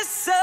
listen.